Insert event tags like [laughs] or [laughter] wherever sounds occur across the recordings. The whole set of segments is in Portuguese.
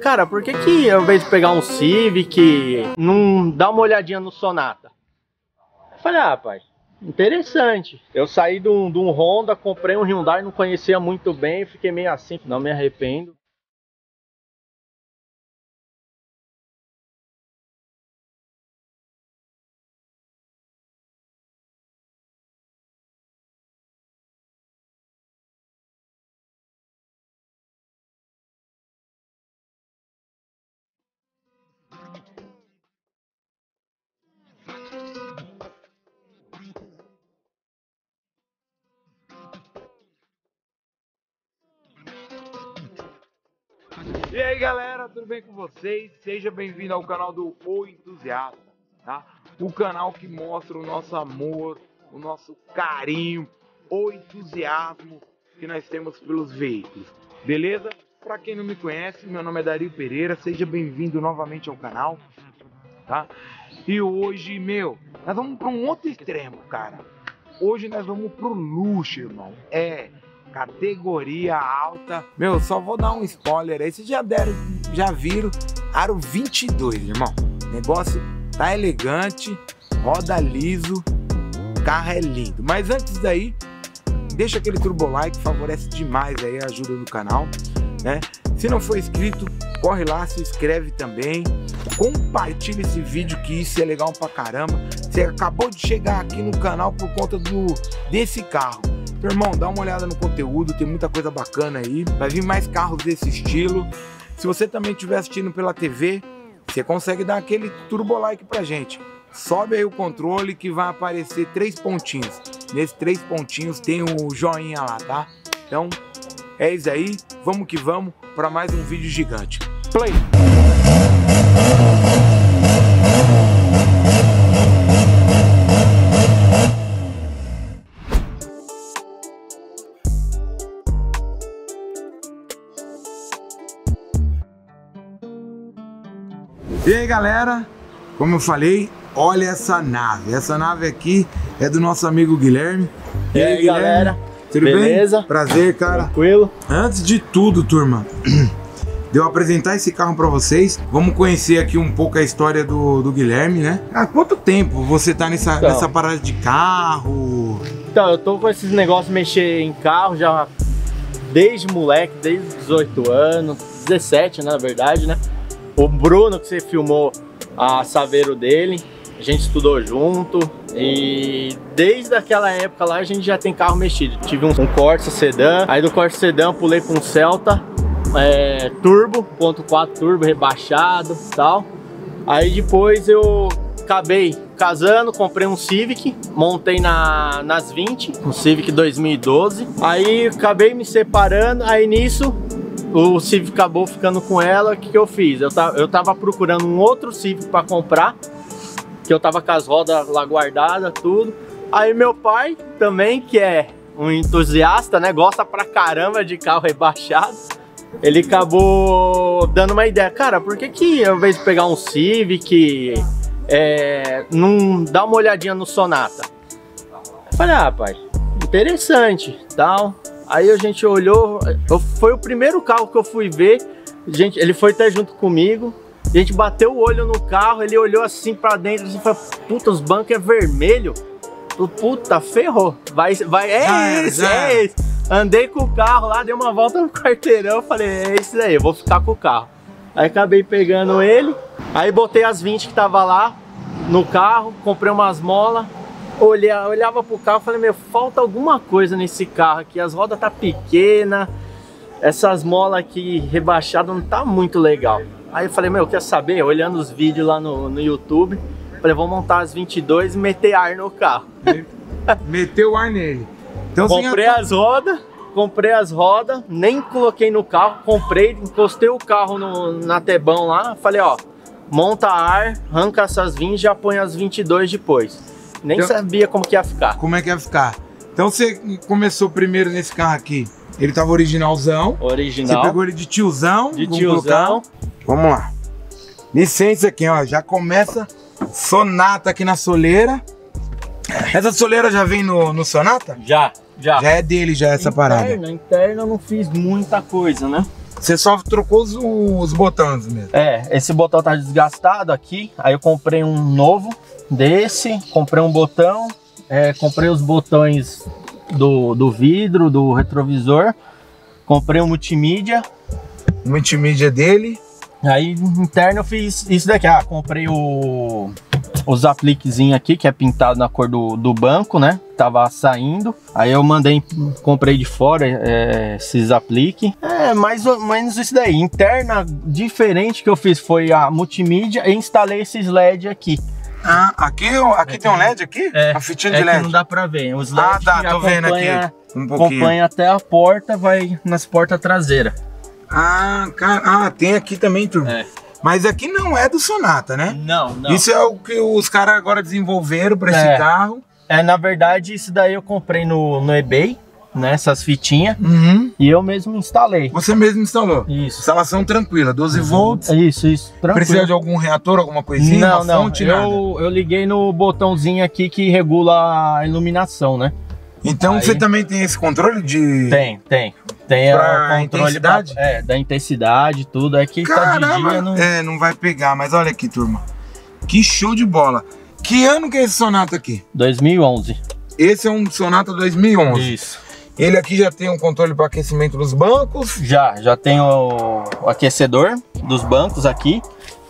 Cara, por que que ao invés de pegar um Civic, não dá uma olhadinha no Sonata? Eu falei, ah, rapaz, interessante. Eu saí de um, de um Honda, comprei um Hyundai, não conhecia muito bem, fiquei meio assim, não me arrependo. E aí galera, tudo bem com vocês? Seja bem-vindo ao canal do O Entusiasta, tá? O canal que mostra o nosso amor, o nosso carinho, o entusiasmo que nós temos pelos veículos, beleza? Para quem não me conhece, meu nome é Dario Pereira, seja bem-vindo novamente ao canal, tá? E hoje, meu, nós vamos para um outro extremo, cara. Hoje nós vamos pro luxo, irmão. É, categoria alta. Meu, só vou dar um spoiler aí. Vocês já deram, já viram. Aro 22, irmão. Negócio tá elegante, roda liso, carro é lindo. Mas antes daí, deixa aquele turbo like, favorece demais aí a ajuda do canal, né? Se não for inscrito, corre lá, se inscreve também. Compartilha esse vídeo que isso é legal pra caramba. Você acabou de chegar aqui no canal por conta do desse carro. Meu irmão, dá uma olhada no conteúdo, tem muita coisa bacana aí. Vai vir mais carros desse estilo. Se você também estiver assistindo pela TV, você consegue dar aquele turbo like pra gente. Sobe aí o controle que vai aparecer três pontinhos. Nesses três pontinhos tem o joinha lá, tá? Então, é isso aí. Vamos que vamos para mais um vídeo gigante. Play! E aí galera, como eu falei, olha essa nave. Essa nave aqui é do nosso amigo Guilherme. E aí, Guilherme? galera? Tudo Beleza? bem? Prazer, cara. Tranquilo? Antes de tudo, turma, [clears throat] de eu apresentar esse carro pra vocês, vamos conhecer aqui um pouco a história do, do Guilherme, né? Há quanto tempo você tá nessa, Então. nessa parada de carro? Então, eu tô com esses negócios mexer em carro já desde moleque, desde os 18 anos, 17 na verdade, né? O Bruno, que você filmou a Saveiro dele, a gente estudou junto e desde aquela época lá a gente já tem carro mexido. Tive um, um Corsa sedã, aí do Corsa sedã pulei para um Celta é, turbo, ponto .4 turbo rebaixado e tal. Aí depois eu acabei casando, comprei um Civic, montei na, nas 20, um Civic 2012. Aí acabei me separando, aí nisso o Civic acabou ficando com ela. O que, que eu fiz? Eu, eu tava procurando um outro Civic para comprar, que eu tava com as rodas lá guardadas, tudo. Aí meu pai também, que é um entusiasta, né? Gosta pra caramba de carro rebaixado. Ele acabou dando uma ideia. Cara, por que que ao invés de pegar um Civic, é, não dá uma olhadinha no Sonata? Eu falei, ah, rapaz, interessante, tal. Aí a gente olhou, foi o primeiro carro que eu fui ver. Gente, ele foi até junto comigo. A gente bateu o olho no carro, ele olhou assim pra dentro e falou: Puta, os bancos é vermelho. Eu, Puta, ferrou. Vai, vai, é Já era, esse, já é esse. Andei com o carro lá, dei uma volta no [laughs] quarteirão, falei: É esse daí, eu vou ficar com o carro. Aí acabei pegando ele, aí botei as 20 que tava lá no carro, comprei umas molas, olhava, olhava pro carro e falei, meu, falta alguma coisa nesse carro aqui, as rodas tá pequena, essas molas aqui rebaixadas não tá muito legal. Aí eu falei, meu, quer saber? Olhando os vídeos lá no, no YouTube, falei, vou montar as 22 e meter ar no carro. Meteu o ar nele. Então você Comprei as rodas, comprei as rodas, nem coloquei no carro, comprei, encostei o carro no, na Tebão lá, falei, ó, monta ar, arranca essas 20 já põe as 22 depois. Nem Então- sabia como que ia ficar. Como é que ia ficar? Então você começou primeiro nesse carro aqui. Ele tava originalzão. Você Original, pegou ele de tiozão. de vamos tiozão. colocar. Vamos lá. Licença aqui, ó. Já começa Sonata aqui na soleira. Essa soleira já vem no, no Sonata? Já, já. Já é dele já essa parada. Interna, interna eu não fiz muita coisa, né? Você só trocou os, os botões mesmo. É, esse botão tá desgastado aqui, aí eu comprei um novo desse, comprei um botão, é, comprei os botões do, do vidro, do retrovisor, comprei um multimídia. Multimídia dele. Aí interno eu fiz isso daqui, ah, comprei o, os apliquezinhos aqui, que é pintado na cor do, do banco, né? Tava saindo. Aí eu mandei, comprei de fora é, esses apliques. É, mais ou menos isso daí. Interna diferente que eu fiz foi a multimídia e instalei esses LED aqui. Ah, aqui, aqui é, tem um LED aqui? É, a fitinha é de LED. não dá pra ver. Os LED ah, tá, tô vendo aqui. Um acompanha até a porta, vai nas portas traseiras. Ah, cara, ah, tem aqui também, turma. É. Mas aqui não é do Sonata, né? Não, não. Isso é o que os caras agora desenvolveram para esse é. carro. É, na verdade, isso daí eu comprei no, no eBay, né? Essas fitinhas. Uhum. E eu mesmo instalei. Você mesmo instalou? Isso. Instalação tranquila, 12 uhum. volts. Isso, isso. Tranquilo. Precisa de algum reator, alguma coisinha? Não, não. Fonte, eu, eu liguei no botãozinho aqui que regula a iluminação, né? Então Aí... você também tem esse controle de. Tem, tem. Tem pra o controle intensidade? Pra, é, da intensidade, tudo. É que Caramba, tá de dia. Não... É, não vai pegar, mas olha aqui, turma. Que show de bola. Que ano que é esse Sonata aqui? 2011. Esse é um Sonata 2011. Isso. Ele aqui já tem um controle para aquecimento dos bancos? Já, já tem o, o aquecedor dos bancos aqui.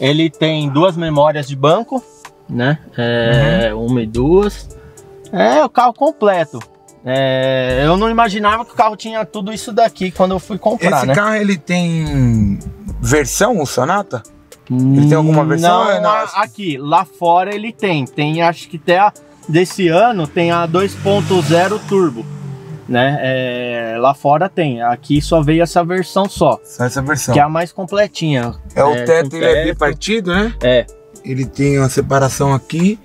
Ele tem duas memórias de banco, né? É, uhum. Uma e duas. É o carro completo. É, eu não imaginava que o carro tinha tudo isso daqui quando eu fui comprar, Esse né? carro ele tem versão, o Sonata? Ele tem alguma versão? Não, não, aqui, lá fora ele tem. Tem, acho que até a, desse ano tem a 2.0 turbo. Né? É, lá fora tem. Aqui só veio essa versão só. Só essa versão. Que é a mais completinha. É, o teto, ele é bipartido, né? É. Ele tem uma separação aqui.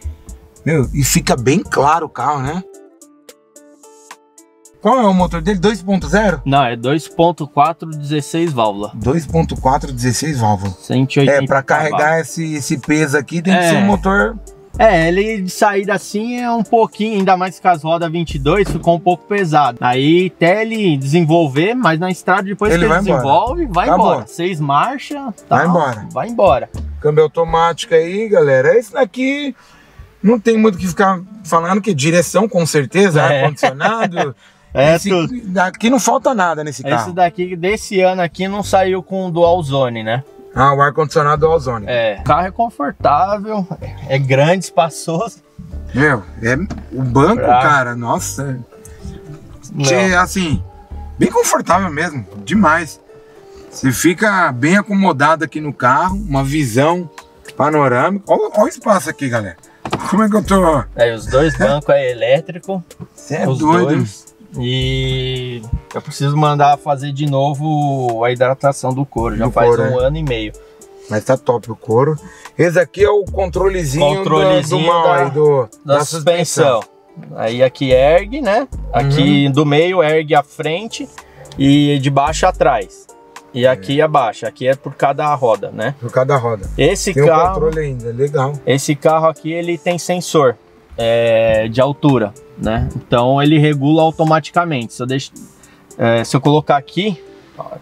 Meu, e fica bem claro o carro, né? Qual é o motor dele? 2.0? Não, é 2.4 16 válvula. 2.4 16 válvula. 180 É, para carregar esse, esse peso aqui tem é. que ser um motor... É, ele de saída assim é um pouquinho, ainda mais com as rodas 22, ficou um pouco pesado. Aí até ele desenvolver, mas na estrada depois ele que ele embora. desenvolve, vai tá embora. Bom. Seis marchas, tá, vai embora. Vai embora. Câmbio automático aí, galera. Esse daqui não tem muito o que ficar falando, que direção com certeza, é. ar-condicionado... [laughs] É Esse, tudo. Aqui não falta nada nesse carro. Esse daqui, desse ano aqui, não saiu com dual zone, né? Ah, o ar-condicionado dual zone. É. O carro é confortável, é grande, espaçoso. Meu, é o banco, pra... cara, nossa. É, assim, bem confortável mesmo, demais. Você fica bem acomodado aqui no carro, uma visão panorâmica. Olha, olha o espaço aqui, galera. Como é que eu tô? É, os dois bancos é elétrico. Você é doido. Dois. E eu preciso mandar fazer de novo a hidratação do couro. Já do faz couro, um é. ano e meio. Mas tá top o couro. Esse aqui é o controlezinho, controlezinho do, do mal da, aí, do, da, da suspensão. suspensão. Aí aqui ergue, né? Aqui uhum. do meio ergue a frente e de baixo atrás. E aqui é. abaixa, aqui é por cada roda, né? Por cada roda. Esse tem carro, um controle ainda, legal. Esse carro aqui ele tem sensor é, de altura né? Então ele regula automaticamente. Se eu, deixo, é, se eu colocar aqui,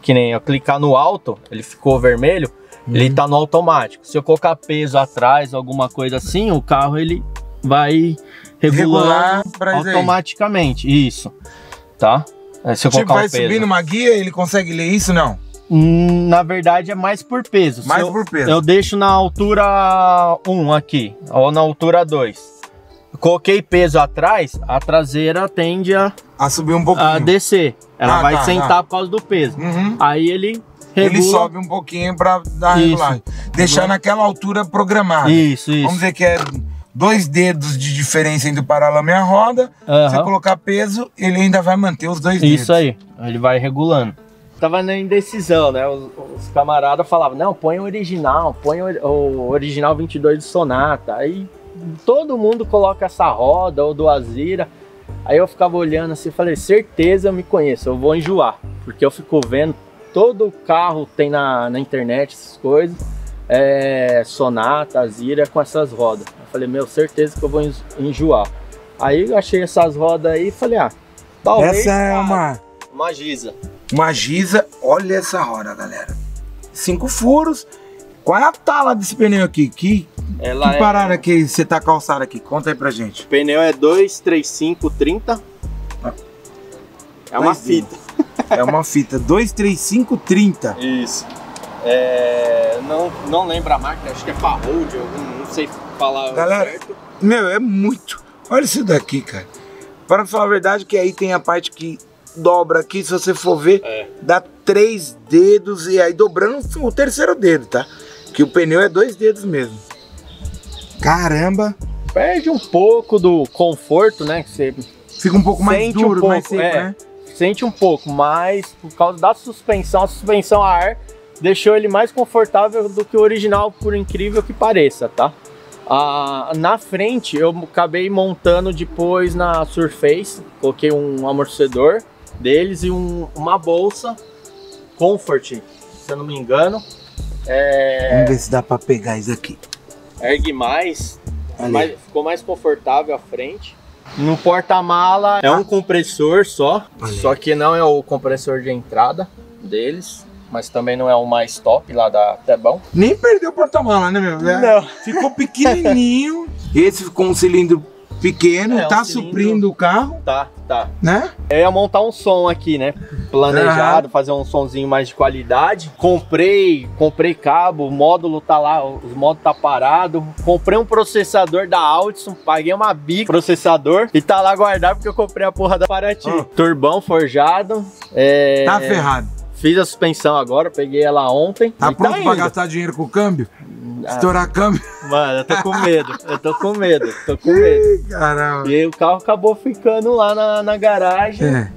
que nem eu clicar no alto, ele ficou vermelho, uhum. ele tá no automático. Se eu colocar peso atrás, alguma coisa assim, o carro ele vai regular, automaticamente. Isso, tá? É, se eu tipo, vai subir numa guia, ele consegue ler isso, não? Hum, na verdade é mais por peso. Mais eu, por peso. Eu deixo na altura 1 aqui, ou na altura 2 coloquei peso atrás, a traseira tende a, a subir um pouquinho. A descer. Ela ah, vai tá, sentar tá. por causa do peso. Uhum. Aí ele regula. Ele sobe um pouquinho para dar isso. regulagem. Deixar naquela altura programada. Isso, isso. Vamos dizer que é dois dedos de diferença entre o paralama e a roda. Uhum. Você colocar peso, ele ainda vai manter os dois dedos. Isso aí. Ele vai regulando. Tava na indecisão, né? Os, os camaradas falavam, não, põe o original, põe o, o original 22 do Sonata. Aí todo mundo coloca essa roda ou do Azira. Aí eu ficava olhando assim falei, certeza eu me conheço, eu vou enjoar. Porque eu fico vendo, todo carro tem na, na internet essas coisas. É, Sonata, Azira com essas rodas. Eu falei, meu, certeza que eu vou enjoar. Aí eu achei essas rodas aí e falei, ah, talvez. Essa é uma, Uma Giza. Uma Giza, olha essa roda, galera. Cinco furos. Qual é a tala desse pneu aqui? Que, Ela que é... parada que você tá calçado aqui? Conta aí pra gente. O pneu é 23530. É uma fita. É uma [laughs] fita 23530. Isso. É, não, não lembro a marca, acho que é Farrold, não sei falar Galera, certo. Meu, é muito. Olha isso daqui, cara. Para falar a verdade, que aí tem a parte que dobra aqui, se você for ver, É. dá três dedos e aí dobrando o terceiro dedo, tá? Que o pneu é dois dedos mesmo. Caramba, Perde um pouco do conforto, né? Que você fica um pouco mais Sente um duro, mais pouco, seco, é. né? sente um pouco, mas por causa da suspensão, a suspensão a ar deixou ele mais confortável do que o original, por incrível que pareça, tá? Ah, na frente eu acabei montando depois na Surface, coloquei um amortecedor deles e um- uma bolsa Comfort, se eu não me engano. É, Vamos ver se dá pra pegar isso aqui. ergue mais, mais- ficou mais confortável à frente. No porta-mala é um compressor só, Ali. só que não é o compressor de entrada deles, mas também não é o mais top lá da Tebão. Nem perdeu o porta-mala, né, meu? Não. Ficou pequenininho. [laughs] Esse ficou um cilindro pequeno, É, um tá cilindro. suprindo o carro, Tá, tá. né? Eu ia montar um som aqui, né? Planejado, fazer um sonzinho mais de qualidade. Comprei, comprei cabo, o módulo tá lá, o módulo tá parado. Comprei um processador da Audison, paguei uma bica processador e tá lá guardado porque eu comprei a porra da Paraty. Ah. Turbão forjado. é, Tá ferrado. Fiz a suspensão agora, peguei ela ontem. Tá e pronto pra indo. gastar dinheiro com o câmbio? Ah, Estourar câmbio? Mano, eu tô com medo, eu tô com medo, tô com medo. Caramba. E aí o carro acabou ficando lá na, na garagem. É.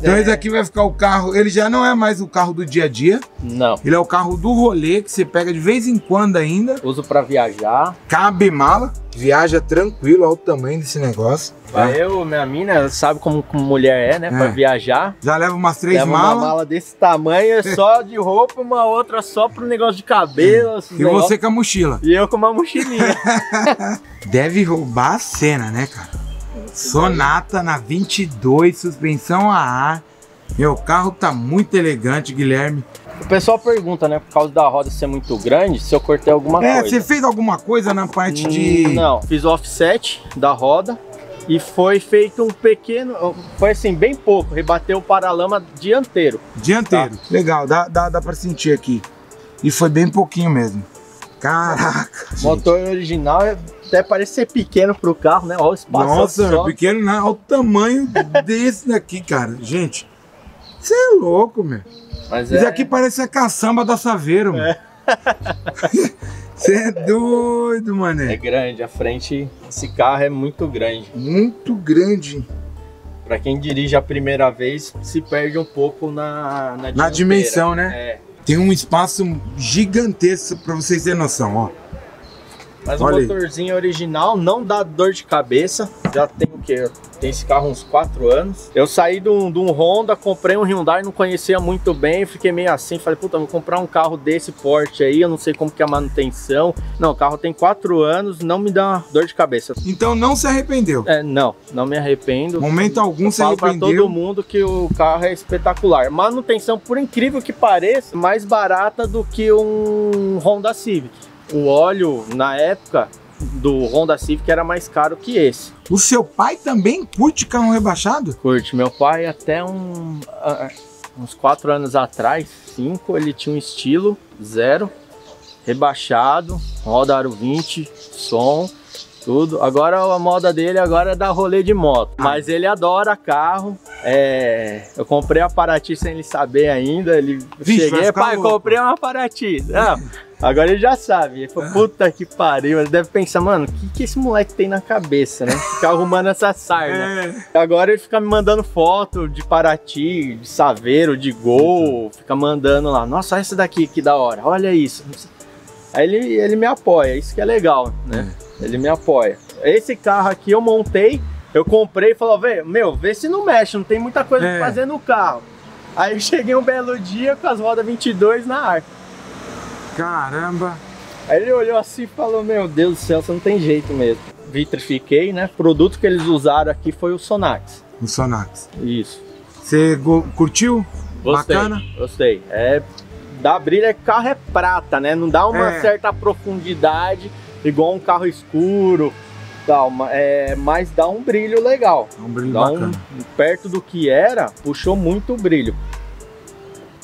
Então esse aqui vai ficar o carro, ele já não é mais o carro do dia a dia, Não, ele é o carro do rolê que você pega de vez em quando ainda, uso pra viajar. cabe mala, viaja tranquilo, olha o tamanho desse negócio. tá? Eu, minha mina, sabe como, como mulher é, né? Pra É. viajar. Já leva umas três Leva uma malas mala desse tamanho, é só de roupa, uma outra só pro negócio de cabelo. esses e negócios. você com a mochila. E eu com uma mochilinha. [laughs] Deve roubar a cena, né, cara? Sonata na 22, suspensão a ar. Meu carro tá muito elegante, Guilherme. o pessoal pergunta, né? Por causa da roda ser muito grande, se eu cortei alguma É, coisa. você fez alguma coisa na parte de. Hum, Não, fiz o offset da roda e foi feito um pequeno. Foi assim, bem pouco, rebateu o paralama dianteiro. Dianteiro. Tá. Legal, dá, dá, dá pra sentir aqui. E foi bem pouquinho mesmo. Caraca. Motor original é- até parece ser pequeno pro carro, né? Olha o espaço. Nossa, só. pequeno, né? Olha o tamanho [laughs] desse daqui, cara. Gente, você é louco, meu. Mas Isso é, aqui parece a caçamba da Saveiro, meu. [laughs] Você é doido, é mané. grande, a frente, esse carro é muito grande. Muito grande. Pra quem dirige a primeira vez, se perde um pouco na, na, Na dimensão, né? É. Tem um espaço gigantesco pra vocês terem noção, ó. Mas Olha o aí. motorzinho original não dá dor de cabeça. Já tem o quê? Tem esse carro uns 4 anos. Eu saí de um, de um Honda, comprei um Hyundai, não conhecia muito bem, fiquei meio assim, falei, puta, vou comprar um carro desse porte aí, eu não sei como que é a manutenção. Não, o carro tem 4 anos, não me dá dor de cabeça. Então não se arrependeu. É, não, não me arrependo. Momento algum Eu se falo pra arrependeu. todo mundo que o carro é espetacular. Manutenção, por incrível que pareça, mais barata do que um Honda Civic. O óleo, na época, do Honda Civic era mais caro que esse. O seu pai também curte carro rebaixado? Curte, meu pai até um, ah, uns 4 anos atrás, 5, ele tinha um estilo zero, rebaixado, roda aro 20, som, tudo. Agora a moda dele agora é dar rolê de moto. Mas ele adora carro. É, eu comprei a Paraty sem ele saber ainda. Ele Vixe, cheguei, pai, louco." comprei uma Paraty. Não, agora ele já sabe. Ele falou, puta que pariu. Ele deve pensar, mano, o que, que esse moleque tem na cabeça, né? Ficar arrumando essa sarna. É. Agora ele fica me mandando foto de Paraty, de Saveiro, de Gol, fica mandando lá. Nossa, olha essa daqui que da hora, olha isso. Aí ele, ele me apoia, isso que é legal, né? Ele me apoia. Esse carro aqui eu montei, eu comprei e falou, "Vê, meu, vê se não mexe, não tem muita coisa É. pra fazer no carro. Aí eu [laughs] cheguei um belo dia com as rodas 22 na ar. Caramba. Aí ele olhou assim e falou, meu Deus do céu, você não tem jeito mesmo. Vitrifiquei, né? O produto que eles usaram aqui foi o Sonax. O Sonax. Isso. Você curtiu? Gostei, Bacana? gostei. É, dá brilho, é carro é prata, né? Não dá uma É. certa profundidade, igual um carro escuro, tal, é, mas dá um brilho legal. É um brilho Dá um, bacana. perto do que era, puxou muito o brilho.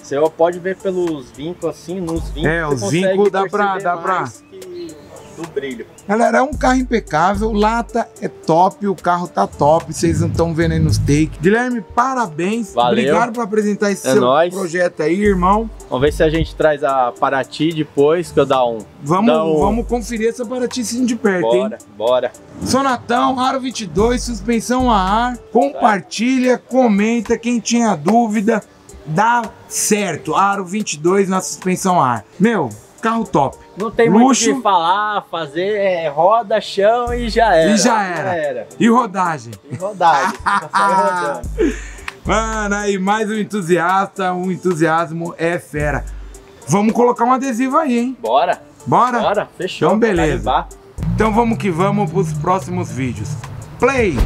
Você pode ver pelos vincos assim, nos vincos. É, os vincos dá pra- dá pra- que do brilho. Galera, é um carro impecável, lata é top, o carro tá top, vocês não estão vendo aí nos takes. Guilherme, parabéns. Valeu. Obrigado por apresentar esse É seu nóis. projeto aí, irmão. Vamos ver se a gente traz a Paraty depois, que eu dar um. Vamos, Dá um- vamos conferir essa baratice de perto, hein? Bora, bora. Sonatão, Aro 22, suspensão a ar. Compartilha, comenta. Quem tinha dúvida, dá certo. Aro 22 na suspensão ar. Meu, carro top. Não tem Luxo. muito o que falar, fazer é, roda, chão e já era. E já era. era. E rodagem. E rodagem. [laughs] Mano, aí mais um entusiasta, um entusiasmo é fera. Vamos colocar um adesivo aí, hein? Bora, Bora? bora, fechou. Então, beleza. Então vamos que vamos pros próximos vídeos. Play!